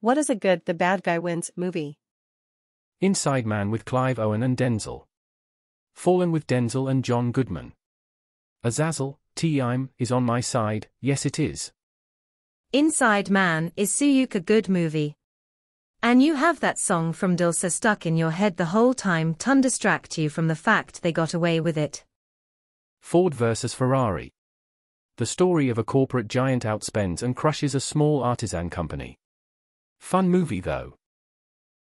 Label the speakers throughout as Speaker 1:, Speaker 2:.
Speaker 1: What is a good The Bad Guy Wins movie?
Speaker 2: Inside Man with Clive Owen and Denzel. Fallen with Denzel and John Goodman. Azazel, T.I.M. is on my side, yes it is.
Speaker 3: Inside Man is Suyuk a good movie? And you have that song from Dil Se stuck in your head the whole time to distract you from the fact they got away with it.
Speaker 2: Ford vs. Ferrari. The story of a corporate giant outspends and crushes a small artisan company. Fun movie though.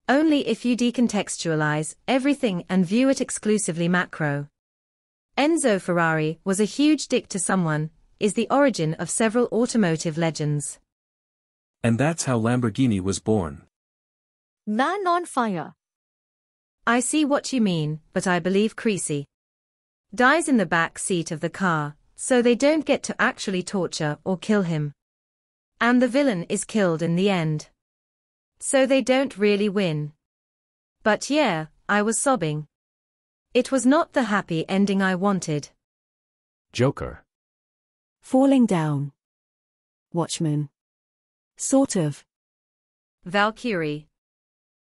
Speaker 3: Only if you decontextualize everything and view it exclusively macro. Enzo Ferrari was a huge dick to someone, is the origin of several automotive legends.
Speaker 4: And that's how Lamborghini was born.
Speaker 5: Man on fire.
Speaker 3: I see what you mean, but I believe Creasy dies in the back seat of the car, so they don't get to actually torture or kill him. And the villain is killed in the end. So they don't really win. But yeah, I was sobbing. It was not the happy ending I wanted.
Speaker 2: Joker.
Speaker 5: Falling down. Watchmen. Sort of.
Speaker 3: Valkyrie.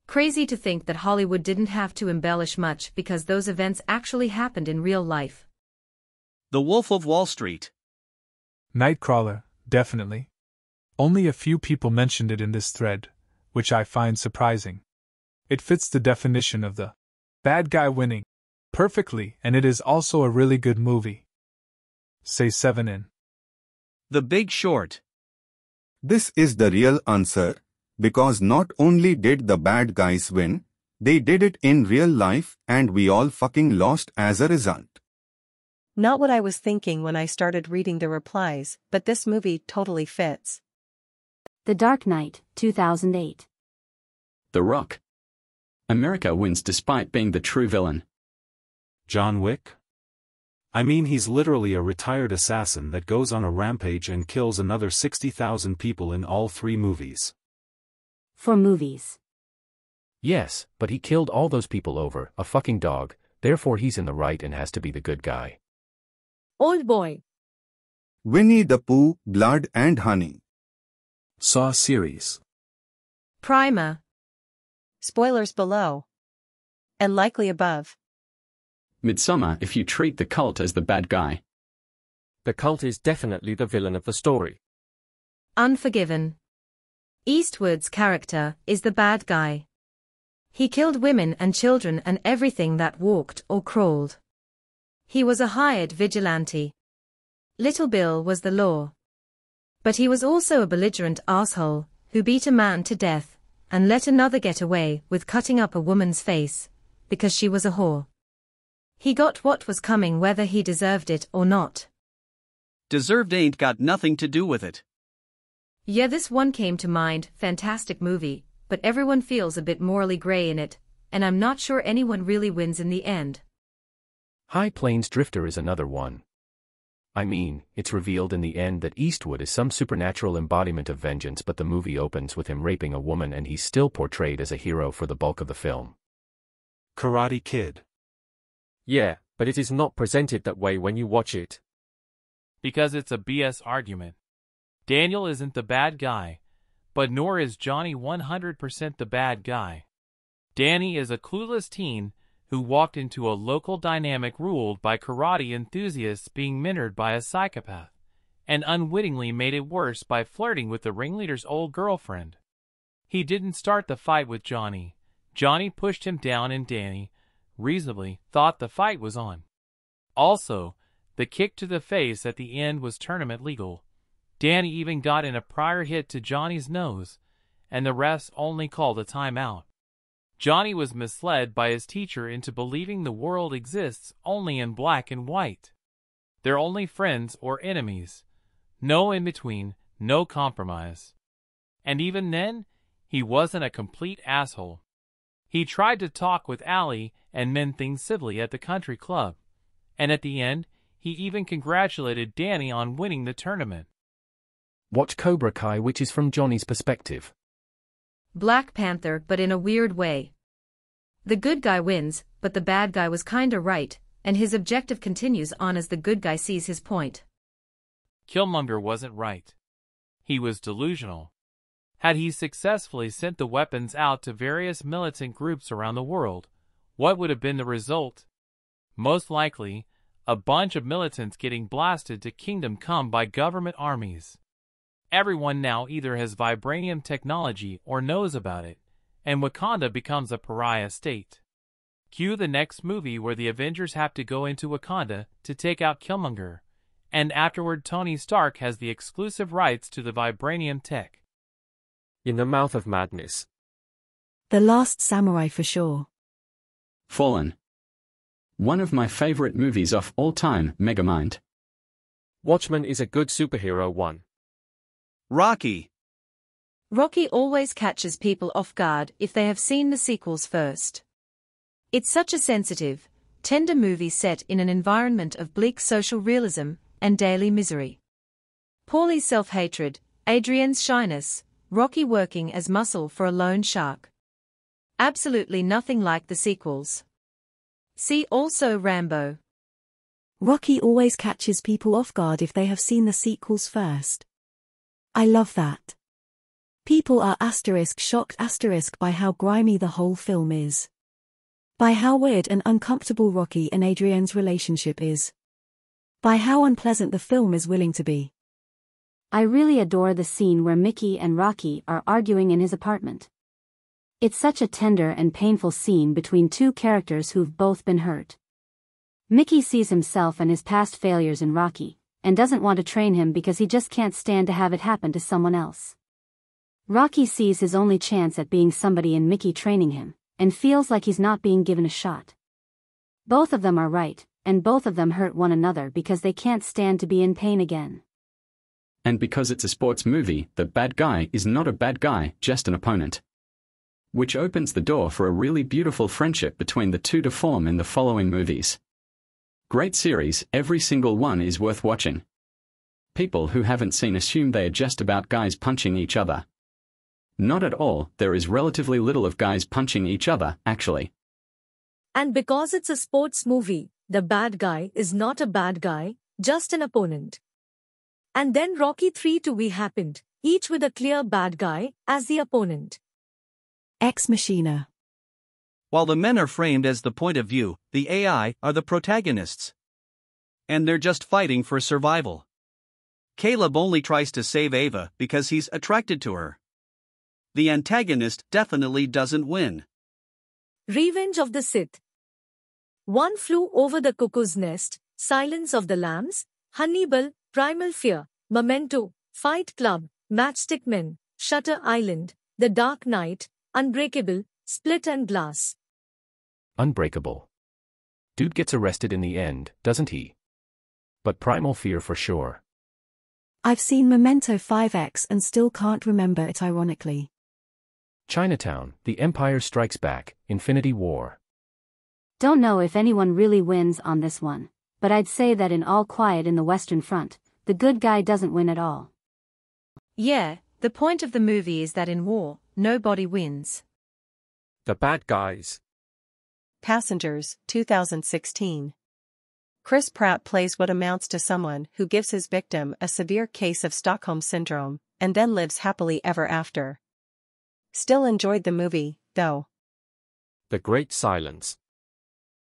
Speaker 3: Crazy to think that Hollywood didn't have to embellish much because those events actually happened in real life.
Speaker 6: The Wolf of Wall Street.
Speaker 7: Nightcrawler, definitely. Only a few people mentioned it in this thread, which I find surprising. It fits the definition of the bad guy winning perfectly, and it is also a really good movie. Say 7 in.
Speaker 6: The Big Short.
Speaker 8: This is the real answer, because not only did the bad guys win, they did it in real life and we all fucking lost as a result.
Speaker 1: Not what I was thinking when I started reading the replies, but this movie totally fits.
Speaker 9: The Dark Knight, 2008.
Speaker 10: The Rock. America wins despite being the true villain.
Speaker 11: John Wick? I mean, he's literally a retired assassin that goes on a rampage and kills another 60,000 people in all three movies.
Speaker 9: Four movies.
Speaker 2: Yes, but he killed all those people over a fucking dog, therefore he's in the right and has to be the good guy.
Speaker 5: Old boy.
Speaker 8: Winnie the Pooh, Blood and Honey.
Speaker 4: Saw series.
Speaker 3: Prima.
Speaker 1: Spoilers below. And likely above.
Speaker 10: Midsommar if you treat the cult as the bad guy.
Speaker 12: The cult is definitely the villain of the story.
Speaker 3: Unforgiven. Eastwood's character is the bad guy. He killed women and children and everything that walked or crawled. He was a hired vigilante. Little Bill was the law. But he was also a belligerent asshole, who beat a man to death, and let another get away with cutting up a woman's face, because she was a whore. He got what was coming whether he deserved it or not.
Speaker 6: Deserved ain't got nothing to do with it.
Speaker 3: Yeah, this one came to mind, fantastic movie, but everyone feels a bit morally gray in it, and I'm not sure anyone really wins in the end.
Speaker 2: High Plains Drifter is another one. I mean, it's revealed in the end that Eastwood is some supernatural embodiment of vengeance, but the movie opens with him raping a woman and he's still portrayed as a hero for the bulk of the film.
Speaker 11: Karate Kid.
Speaker 12: Yeah, but it is not presented that way when you watch it.
Speaker 13: Because it's a BS argument. Daniel isn't the bad guy, but nor is Johnny 100% the bad guy. Danny is a clueless teen who walked into a local dynamic ruled by karate enthusiasts being mentored by a psychopath, and unwittingly made it worse by flirting with the ringleader's old girlfriend. He didn't start the fight with Johnny. Johnny pushed him down and Danny, reasonably, thought the fight was on. Also, the kick to the face at the end was tournament legal. Danny even got in a prior hit to Johnny's nose, and the refs only called a timeout. Johnny was misled by his teacher into believing the world exists only in black and white. They're only friends or enemies. No in between, no compromise. And even then, he wasn't a complete asshole. He tried to talk with Allie and mend things civilly at the country club. And at the end, he even congratulated Danny on winning the tournament.
Speaker 2: Watch Cobra Kai, which is from Johnny's perspective.
Speaker 3: Black Panther, but in a weird way. The good guy wins, but the bad guy was kinda right, and his objective continues on as the good guy sees his point.
Speaker 13: Killmonger wasn't right. He was delusional. Had he successfully sent the weapons out to various militant groups around the world, what would have been the result? Most likely, a bunch of militants getting blasted to kingdom come by government armies. Everyone now either has vibranium technology or knows about it, and Wakanda becomes a pariah state. Cue the next movie where the Avengers have to go into Wakanda to take out Killmonger, and afterward Tony Stark has the exclusive rights to the vibranium tech.
Speaker 12: In the Mouth of Madness.
Speaker 5: The Last Samurai for sure.
Speaker 10: Fallen. One of my favorite movies of all time, Megamind.
Speaker 12: Watchmen is a good superhero one.
Speaker 6: Rocky.
Speaker 3: Rocky always catches people off guard if they have seen the sequels first. It's such a sensitive, tender movie set in an environment of bleak social realism and daily misery. Paulie's self-hatred, Adrian's shyness, Rocky working as muscle for a loan shark. Absolutely nothing like the sequels. See also Rambo.
Speaker 5: Rocky always catches people off guard if they have seen the sequels first. I love that. People are asterisk shocked asterisk by how grimy the whole film is. By how weird and uncomfortable Rocky and Adrian's relationship is. By how unpleasant the film is willing to be.
Speaker 9: I really adore the scene where Mickey and Rocky are arguing in his apartment. It's such a tender and painful scene between two characters who've both been hurt. Mickey sees himself and his past failures in Rocky, and doesn't want to train him because he just can't stand to have it happen to someone else. Rocky sees his only chance at being somebody in Mickey training him, and feels like he's not being given a shot. Both of them are right, and both of them hurt one another because they can't stand to be in pain again.
Speaker 10: And because it's a sports movie, the bad guy is not a bad guy, just an opponent which opens the door for a really beautiful friendship between the two to form in the following movies. Great series, every single one is worth watching. People who haven't seen assume they are just about guys punching each other. Not at all, there is relatively little of guys punching each other, actually.
Speaker 5: And because it's a sports movie, the bad guy is not a bad guy, just an opponent. And then Rocky 3 to We happened, each with a clear bad guy as the opponent. Ex Machina.
Speaker 6: While the men are framed as the point of view, the AI are the protagonists. And they're just fighting for survival. Caleb only tries to save Ava because he's attracted to her. The antagonist definitely doesn't win.
Speaker 5: Revenge of the Sith. One flew over the cuckoo's nest, Silence of the Lambs, Hannibal, Primal Fear, Memento, Fight Club, Matchstick Men, Shutter Island, The Dark Knight, Unbreakable, Split and Glass.
Speaker 2: Unbreakable. Dude gets arrested in the end, doesn't he? But Primal Fear for sure.
Speaker 5: I've seen Memento 5X and still can't remember it ironically.
Speaker 2: Chinatown, The Empire Strikes Back, Infinity War.
Speaker 9: Don't know if anyone really wins on this one, but I'd say that in All Quiet in the Western Front, the good guy doesn't win at all.
Speaker 3: Yeah, the point of the movie is that in war, nobody wins.
Speaker 12: The Bad Guys.
Speaker 1: Passengers, 2016. Chris Pratt plays what amounts to someone who gives his victim a severe case of Stockholm Syndrome and then lives happily ever after. Still enjoyed the movie, though.
Speaker 12: The Great Silence.